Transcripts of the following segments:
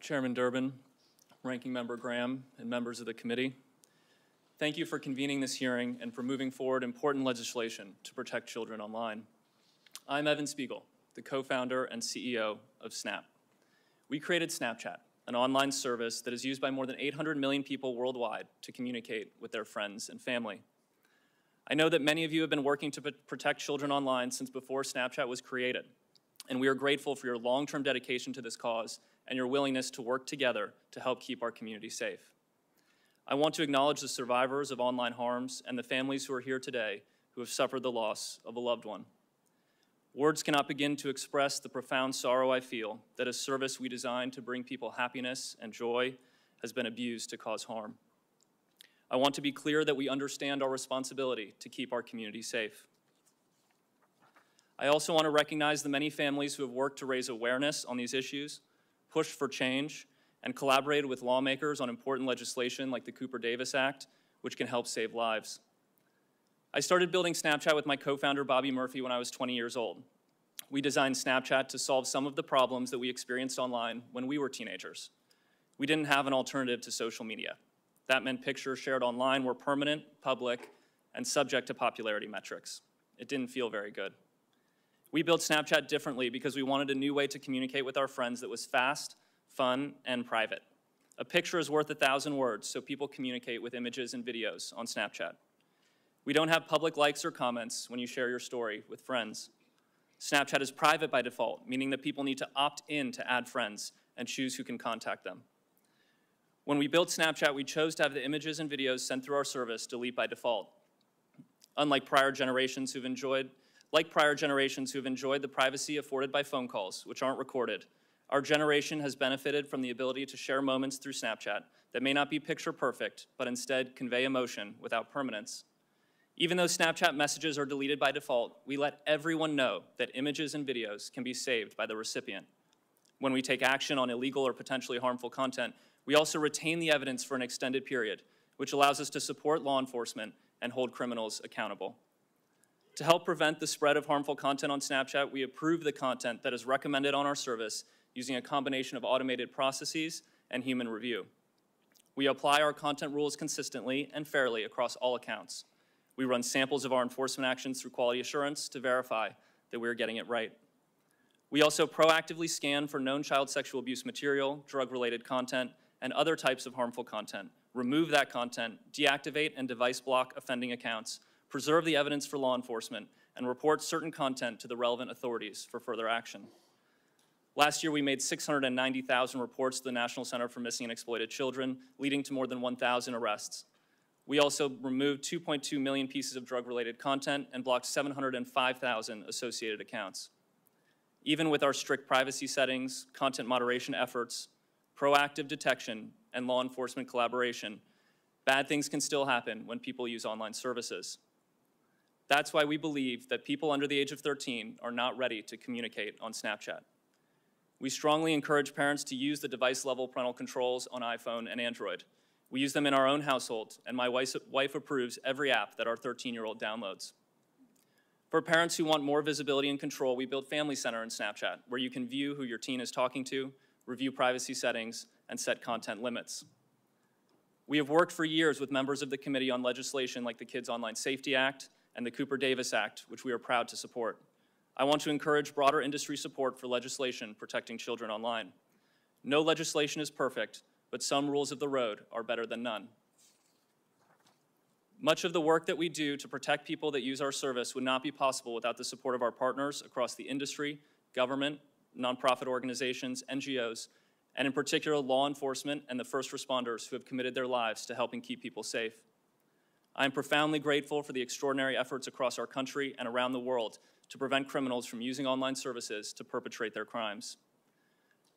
Chairman Durbin, Ranking Member Graham, and members of the committee. Thank you for convening this hearing and for moving forward important legislation to protect children online. I'm Evan Spiegel, the co-founder and CEO of Snap. We created Snapchat, an online service that is used by more than 800 million people worldwide to communicate with their friends and family. I know that many of you have been working to protect children online since before Snapchat was created, and we are grateful for your long-term dedication to this cause and your willingness to work together to help keep our community safe. I want to acknowledge the survivors of online harms and the families who are here today who have suffered the loss of a loved one. Words cannot begin to express the profound sorrow I feel that a service we designed to bring people happiness and joy has been abused to cause harm. I want to be clear that we understand our responsibility to keep our community safe. I also want to recognize the many families who have worked to raise awareness on these issues, pushed for change, and collaborated with lawmakers on important legislation like the Cooper Davis Act, which can help save lives. I started building Snapchat with my co-founder Bobby Murphy when I was 20 years old. We designed Snapchat to solve some of the problems that we experienced online when we were teenagers. We didn't have an alternative to social media. That meant pictures shared online were permanent, public, and subject to popularity metrics. It didn't feel very good. We built Snapchat differently because we wanted a new way to communicate with our friends that was fast, fun, and private. A picture is worth a thousand words, so people communicate with images and videos on Snapchat. We don't have public likes or comments when you share your story with friends. Snapchat is private by default, meaning that people need to opt in to add friends and choose who can contact them. When we built Snapchat, we chose to have the images and videos sent through our service delete by default. Unlike prior generations who've enjoyed, like prior generations who've enjoyed the privacy afforded by phone calls, which aren't recorded, our generation has benefited from the ability to share moments through Snapchat that may not be picture perfect, but instead convey emotion without permanence. Even though Snapchat messages are deleted by default, we let everyone know that images and videos can be saved by the recipient. When we take action on illegal or potentially harmful content, we also retain the evidence for an extended period, which allows us to support law enforcement and hold criminals accountable. To help prevent the spread of harmful content on Snapchat, we approve the content that is recommended on our service using a combination of automated processes and human review. We apply our content rules consistently and fairly across all accounts. We run samples of our enforcement actions through quality assurance to verify that we're getting it right. We also proactively scan for known child sexual abuse material, drug-related content, and other types of harmful content, remove that content, deactivate and device block offending accounts, preserve the evidence for law enforcement, and report certain content to the relevant authorities for further action. Last year, we made 690,000 reports to the National Center for Missing and Exploited Children, leading to more than 1,000 arrests. We also removed 2.2 million pieces of drug-related content and blocked 705,000 associated accounts. Even with our strict privacy settings, content moderation efforts, proactive detection, and law enforcement collaboration, bad things can still happen when people use online services. That's why we believe that people under the age of 13 are not ready to communicate on Snapchat. We strongly encourage parents to use the device-level parental controls on iPhone and Android, we use them in our own household, and my wife approves every app that our 13-year-old downloads. For parents who want more visibility and control, we built Family Center in Snapchat, where you can view who your teen is talking to, review privacy settings, and set content limits. We have worked for years with members of the committee on legislation like the Kids Online Safety Act and the Cooper Davis Act, which we are proud to support. I want to encourage broader industry support for legislation protecting children online. No legislation is perfect, but some rules of the road are better than none. Much of the work that we do to protect people that use our service would not be possible without the support of our partners across the industry, government, nonprofit organizations, NGOs, and in particular law enforcement and the first responders who have committed their lives to helping keep people safe. I am profoundly grateful for the extraordinary efforts across our country and around the world to prevent criminals from using online services to perpetrate their crimes.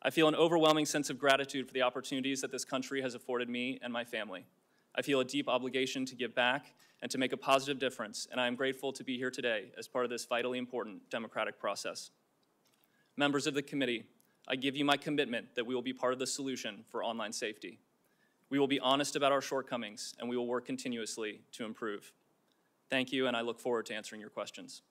I feel an overwhelming sense of gratitude for the opportunities that this country has afforded me and my family. I feel a deep obligation to give back and to make a positive difference, and I am grateful to be here today as part of this vitally important democratic process. Members of the committee, I give you my commitment that we will be part of the solution for online safety. We will be honest about our shortcomings, and we will work continuously to improve. Thank you, and I look forward to answering your questions.